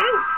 Ow!